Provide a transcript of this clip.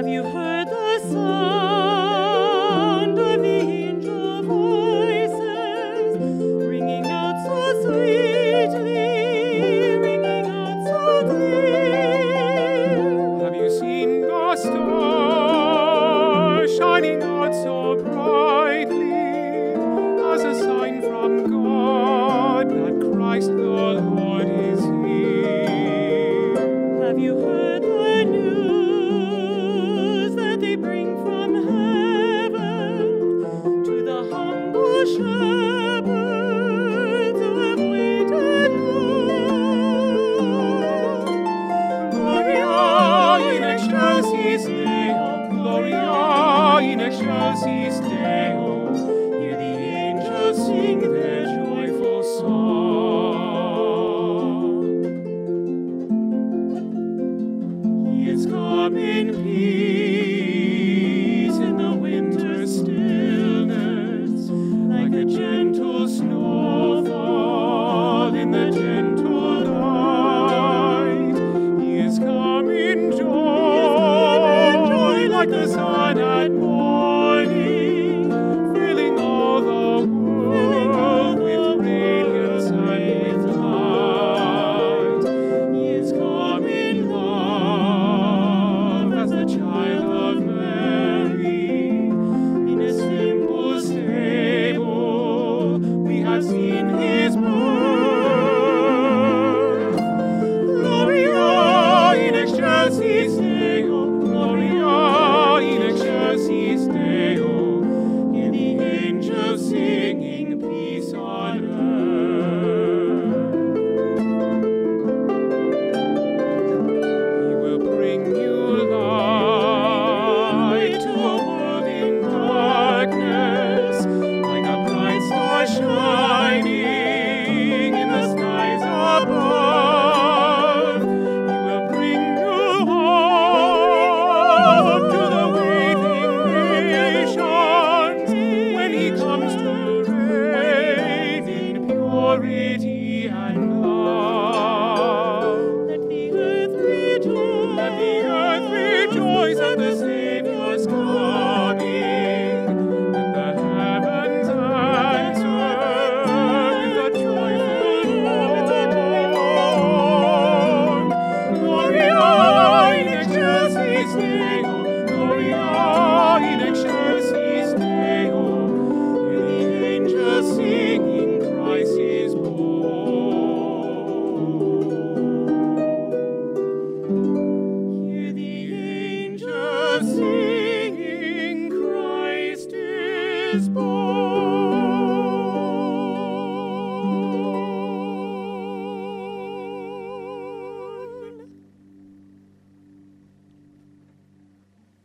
Have you heard excelsis Deo, Gloria in excelsis Deo. Hear the angels sing their joyful song. He is come in peace. one on is born.